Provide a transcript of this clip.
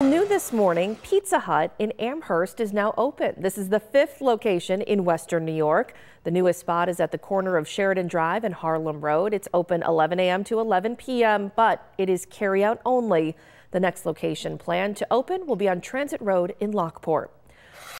New this morning, Pizza Hut in Amherst is now open. This is the fifth location in Western New York. The newest spot is at the corner of Sheridan Drive and Harlem Road. It's open 11 a.m. to 11 p.m., but it is carryout only. The next location planned to open will be on Transit Road in Lockport.